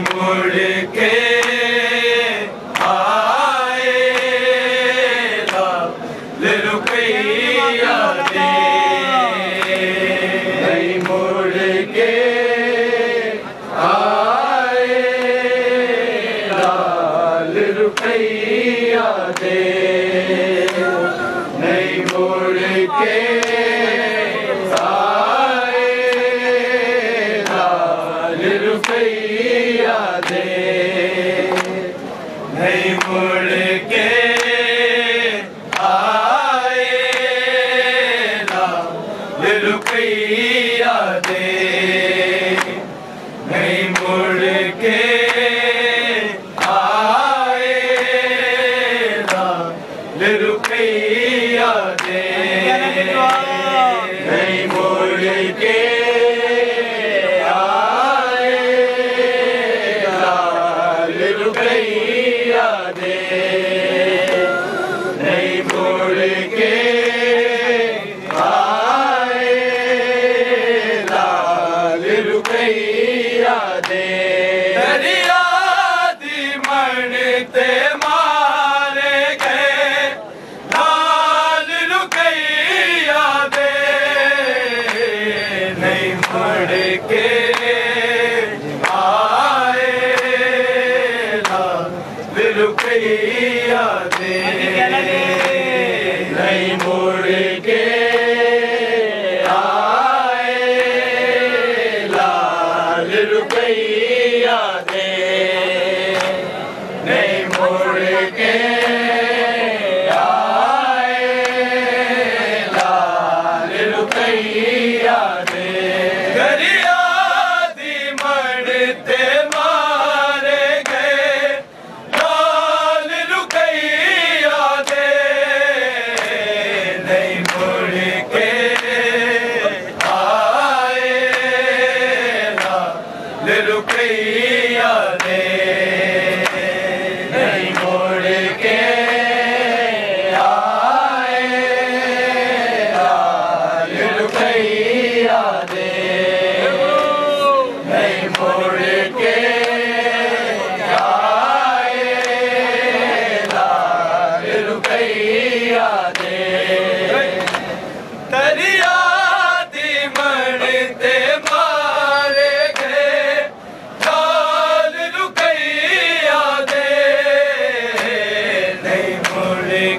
مڑ کے آئے دل کے آئے دل رکیا نہیں مڑ کے Yeah.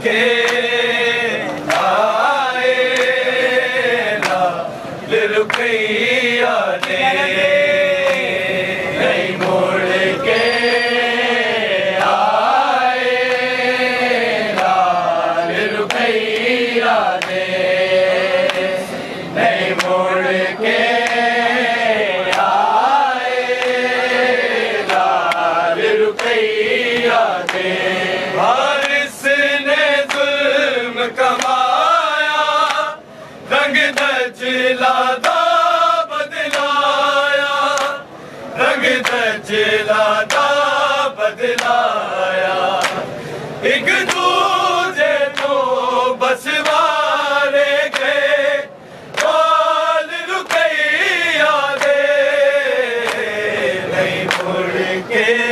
que هڪ دو جي بس واري گي ر ڪئي آي نه